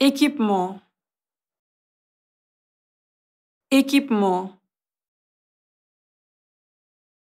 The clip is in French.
équipement. Équipement.